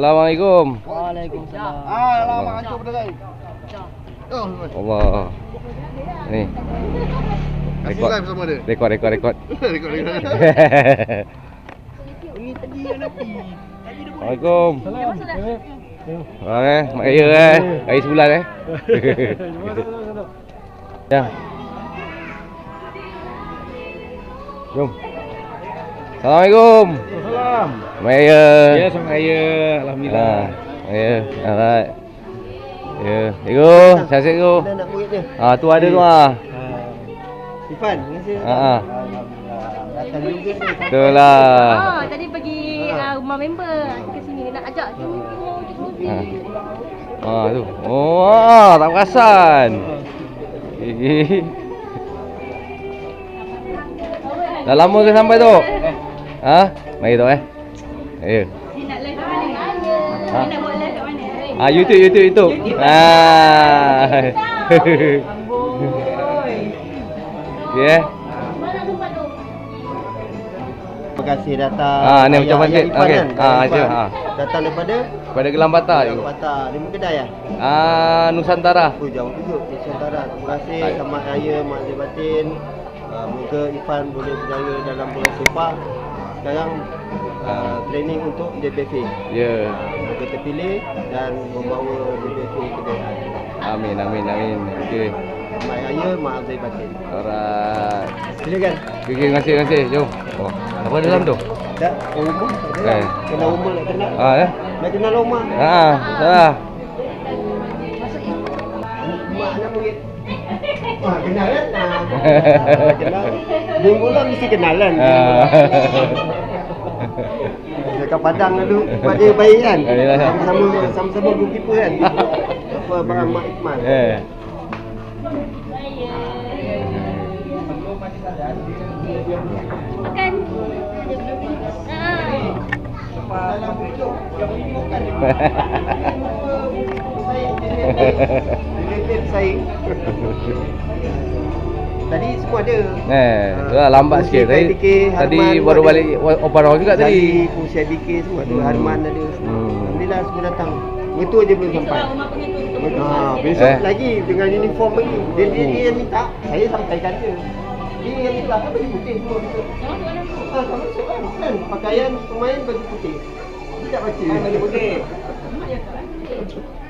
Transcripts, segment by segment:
Assalamualaikum. Waalaikumsalam. Ah, lama hancur benda lain. Oh, Allah. Ni. Rekod. live sama dia. Rekod rekod rekod. Rekod rekod. Ini tadi yang Nabi. Assalamualaikum. Salam. Ha eh, mak kaya eh. Hari sebulan eh. ya. Jom. Assalamualaikum. Salam. Mak kaya. Ya, sama raya. Alhamdulillah. Ha. Ya, alright. Ya, Ego, sihat-sihat Ego. Mana nak murid dia? Ah, tu ada tu ah. Ifan, terima kasih. Ha ah. Datang juga ni. Betul lah. Oh, tadi pergi uh, rumah member ke sini nak ajak tengok Ha. Ah tu. Oh, ah, tak perasan. Dah lama ke sampai tu? Ha? Mari tu eh. Ya. Dia nak live kat mana? Ha? Dia nak buat live kat mana? Ah, YouTube, YouTube, YouTube. Ah. Ya. Mana tempat tu? Terima kasih datang. Ah, ni macam mana? Okey. Ah, macam- Ifan. ah. Datang daripada Pada Gelang Batar. Gelang Patah. Lima kedai ya? Ah, Nusantara. Oh, jauh juga Nusantara. Terima kasih. Selamat Raya Mak Batin. Uh, moga Ifan boleh berjaya dalam bola sepak. Sekarang uh, training untuk JBF. Ya. Moga terpilih dan membawa JBF kejayaan. Amin, amin, amin. Okey. Selamat Raya Mak Zee Batin. Alright. Silakan. Okey, terima kasih, terima kasih. Jom. Oh, apa dalam tu? Tak, rumah. Eh. Kenal rumah nak kenal. Ah, ya. Nak kenal rumah. Ah, salah. Wah, kenal kan? Ah, kenal. Mula mesti kenalan. Ah. Dekat Padang dulu pada baik kan? Ah. Sama-sama sama-sama goalkeeper kan? Apa Abang Mak Ikmal. Eh. Makan. Ah. Dalam video yang videokan dia. Related saya. Tadi semua ada. Eh, tu lah lambat sikit tadi. IBK, Tadi Harman baru balik open house juga tadi. Fungsi IBK semua ada. Hmm. Harman ada. semua. Hmm. Alhamdulillah semua datang. Betul je belum sampai. Ha, besok Eh. lagi dengan uniform lagi. Dia, dia, Hmm. dia yang minta, saya sampaikan dia. Dia yang minta, apa baju putih semua. Ha, tak masuk kan? kan? Pakaian pemain baju putih. Dia tak baca. baju putih.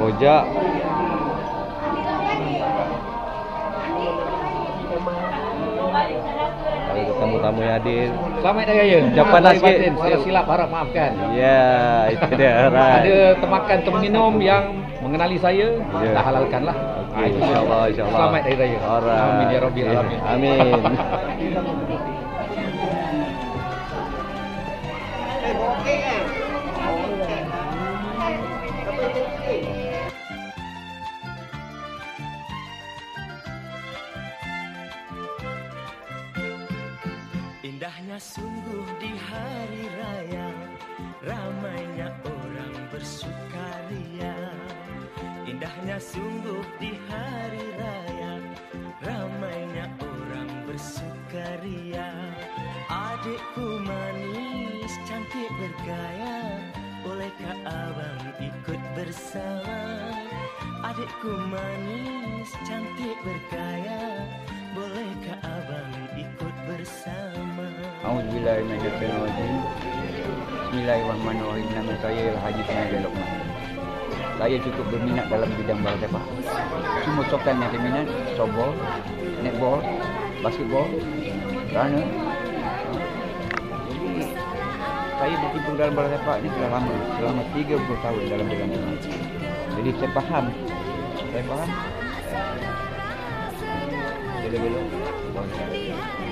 Rojak. Ada tetamu-tamu yang hadir. Selamat Hari Raya. Ucapan Maaf, sikit. Saya batin. Saya silap harap maafkan. Ya, itu dia. Right. Ada temakan terminum yang mengenali saya, Ya. tak halalkan lah. Okey, insya-Allah, insya-Allah. Selamat Hari Raya. Alright. Amin ya Rabbil Alamin. Amin. Eh, bawa bergaya Bolehkah abang ikut bersama Adikku manis cantik bergaya Bolehkah abang ikut bersama Auzubillahiminasyaitanirrajim. Bismillahirrahmanirrahim. Nama saya Haji Tenaga Lokman. Saya cukup berminat dalam bidang bola sepak. Semua sokan yang saya minat, softball, netball, basketball, runner. Saya berkecimpung dalam bola sepak ni sudah lama, selama 30 tahun dalam bidang ini. Jadi saya faham, saya faham.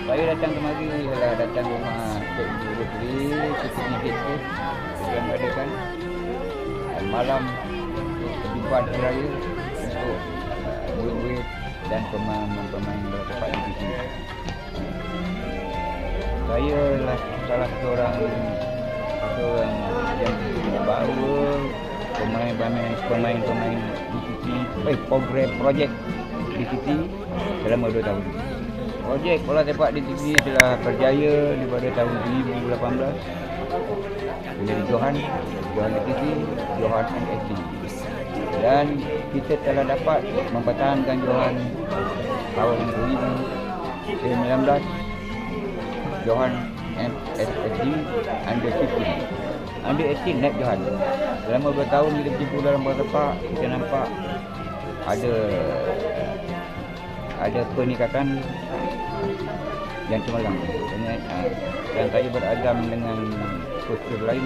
Saya datang kemari ialah datang rumah Cikgu Rosli, Cikgu tu yang adakan dan malam hari raya untuk uh, duit-duit dan pemain-pemain bola sepak di sini. Saya adalah salah satu yang baru pemain-pemain pemain-pemain DCT, eh program projek DCT selama 2 tahun. Projek bola sepak DCT telah berjaya daripada tahun 2018 menjadi Johan, Johan DCT, Johan NSD. Dan kita telah dapat mempertahankan Johan tahun 2019 Johan MSSD Under 15 Under 18 naik Johan Selama bertahun kita berjumpa dalam bola sepak Kita nampak ada ada peningkatan yang cemerlang dengan uh, dan saya beragam dengan coach lain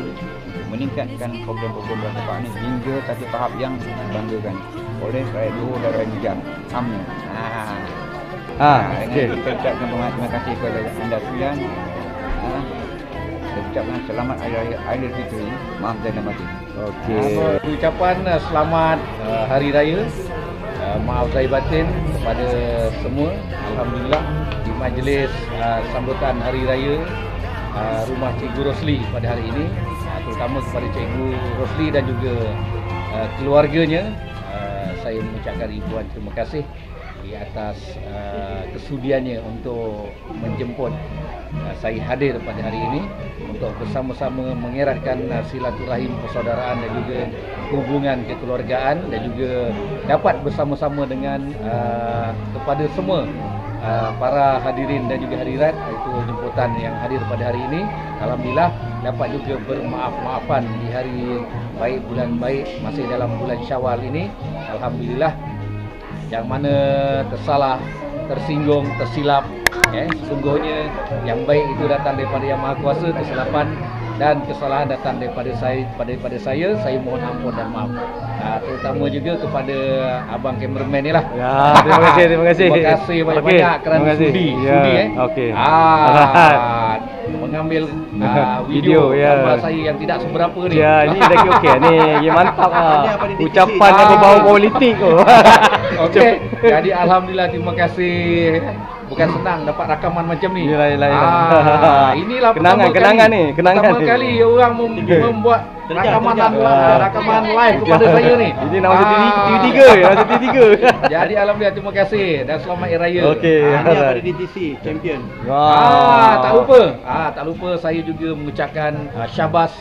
meningkatkan program-program bola sepak ini hingga satu tahap yang dibanggakan oleh rakyat Johor dan rakyat Nijam. Amin. Ah. Ah, ucapkan terima terima kasih kepada anda sekalian. Saya ucapkan selamat Hari Raya Aidilfitri. Maaf dan batin. Okey. Apa ucapan uh, selamat uh, Hari Raya. Uh, Maaf zahir batin kepada semua. Alhamdulillah. Di majlis uh, sambutan Hari Raya uh, Rumah Cikgu Rosli pada hari ini. Uh, Terutama kepada Cikgu Rosli dan juga uh, keluarganya. Uh, Saya mengucapkan ribuan terima kasih di atas uh, kesudiannya untuk menjemput uh, saya hadir pada hari ini untuk bersama-sama mengeratkan uh, silaturahim persaudaraan dan juga hubungan kekeluargaan dan juga dapat bersama-sama dengan uh, kepada semua uh, para hadirin dan juga hadirat. Itu jemputan yang hadir pada hari ini. Alhamdulillah dapat juga bermaaf-maafan di hari baik bulan baik masih dalam bulan Syawal ini. Alhamdulillah yang mana tersalah, tersinggung, tersilap eh sesungguhnya yang baik itu datang daripada yang maha kuasa kesilapan dan kesalahan datang daripada saya daripada saya. Saya mohon ampun dan maaf. Uh, terutama juga kepada abang kameraman ni lah. Ya, terima kasih, terima kasih. terima kasih. banyak-banyak Okey, kerana sudi Ya, sudi eh. okey. ah mengambil uh, video, Video, ya. gambar saya yang tidak seberapa ni Ya, ni lagi okey. Ni ya mantap ah. Ucapan yang berbau Ah. politik tu. Okey. Jadi alhamdulillah terima kasih. Bukan senang dapat rakaman macam ni. Yelah, yelah, yelah. Ah, inilah Kenangan, pertama kenangan kali, ni, kenangan pertama ni. kali orang mem- membuat rakaman terjam. rakaman live kepada saya ni. Ini nama Ah. TV3, nama saya TV3. Jadi alhamdulillah terima kasih dan selamat hari raya. Okey. Ah, Ini di DTC champion. Ah, tak lupa. Ah, tak lupa saya juga mengucapkan ah, syabas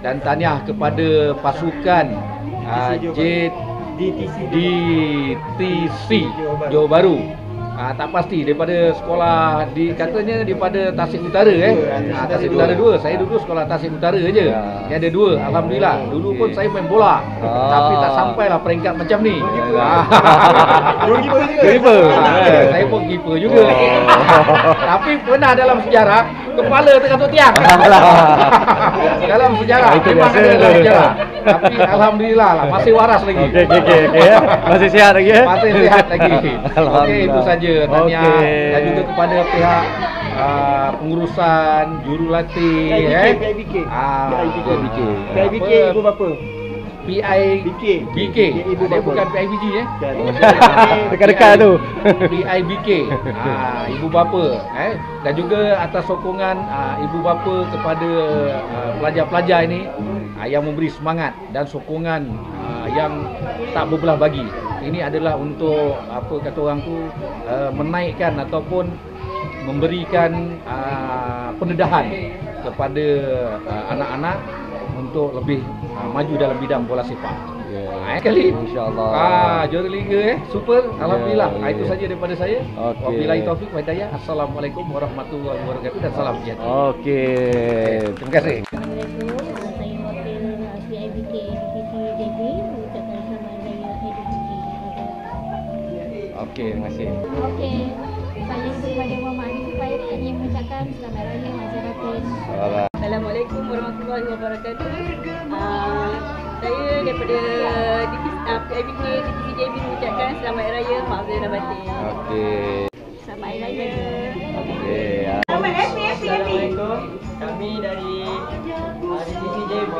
dan tahniah kepada pasukan ah, J DTC DTC Johor Baru. Ah, tak pasti daripada sekolah di katanya daripada Tasik Utara eh. Ah, Tasik Utara dua. Saya dulu sekolah Tasik Utara aja. Ya. Dia ada dua. Alhamdulillah. Dulu pun saya main bola. Ah. Tapi tak sampailah peringkat macam ni. Ah. Goalkeeper juga. Goalkeeper. Ah, saya pun keeper juga. Tapi pernah dalam sejarah kepala tergantung tiang. dalam sejarah Ah, itu memang biasa ada dalam tu. sejarah. Tapi alhamdulillah lah masih waras lagi. Okey, okey, okey, okey. ya. Masih sihat lagi ya? Masih sihat lagi. Okey, itu saja tanya Okey. dan juga kepada pihak uh, pengurusan jurulatih PIBK, eh. PIBK. Ah, PIBK. PIBK. PIBK ibu bapa. PIBK. BK. Dia bapa. bukan PIBG eh. Bukan. Dekat-dekat tu. PIBK ah, Ibu bapa eh? Dan juga atas sokongan ah, Ibu bapa kepada ah, pelajar-pelajar ini ah, Yang memberi semangat dan sokongan ah, Yang tak berbelah bagi Ini adalah untuk Apa kata orang tu ah, Menaikkan ataupun Memberikan ah, pendedahan Kepada ah, anak-anak Untuk lebih ah, maju dalam bidang bola sepak Ya. Ah, kali InsyaAllah. Ah, juara liga eh. Super. Alhamdulillah. Ya, Ah, itu ya. saja daripada saya. Okey. Wabillahi taufik wa hidayah. Assalamualaikum warahmatullahi wabarakatuh dan salam sejahtera. Okey. Terima kasih. Uh, uh, selamat. Okey, terima kasih. Okey. Saya kepada Muhammad Arif Faid ingin mengucapkan selamat raya Masyarakat. Alright. Assalamualaikum warahmatullahi wabarakatuh. Uh, saya daripada DPC, uh, PIBK DPC JB mengucapkan selamat hari raya Maaf Zahir Batin. Okey. Selamat Hari Raya. Okey. ah. Assalamualaikum. Kami dari uh, divisi JB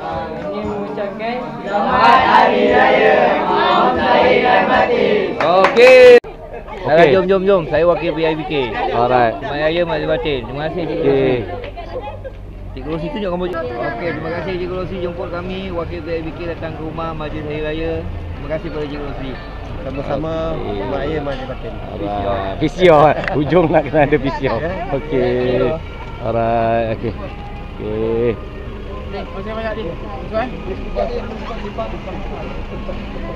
uh, ingin mengucapkan Selamat Hari Raya Maaf Lahir dan Batin. Okey. Okey. jom jom jom. Saya wakil PIBK. Alright. Mai Raya Mai Batin. Terima kasih Cik Rosi. Okey. Cik Rosi tunjuk gambar. Okey, terima kasih Cik Rosi jemput kami wakil PIBK datang ke rumah majlis Hari Raya. Terima kasih kepada Cik Rosi. Sama-sama Okey. Mak Ayah Mak Batin. Alright. Visio. Hujung nak kena ada visio. Okey. Alright. Okey. Okey.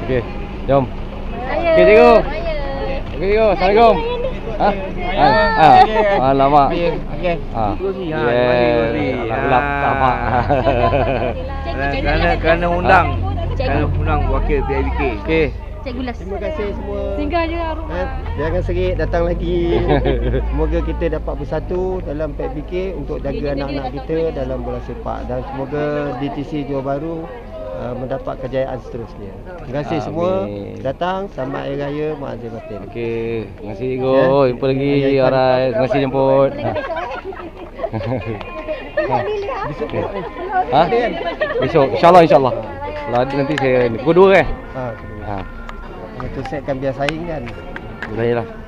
Okey. Jom. Raya. Okey, cikgu. Okey, cikgu. Assalamualaikum. Ha? Ha. Ha. Alamak. Okey. Ha. Cik Rosi. Ha, Rosi. Gelap tak apa. Kerana, kerana, undang. Kerana undang wakil PIBK. Okey. Cikgu Las. Terima kasih semua. Singgah je rumah. Eh, jangan serik datang lagi. Semoga kita dapat bersatu dalam PBK untuk jaga anak-anak kita dalam bola sepak dan semoga DTC Johor Bahru uh, mendapat kejayaan seterusnya. Terima kasih Amin. semua datang selamat hari raya Mak Azim Batin. Okey. Terima kasih cikgu. Ya. Jumpa lagi. Alright. Terima kasih jemput. Okey. Ha? Besok insya-Allah insya-Allah. Lah nanti saya pukul 2 eh. Ha. Ha. Itu setkan biar saing kan. Dah lah.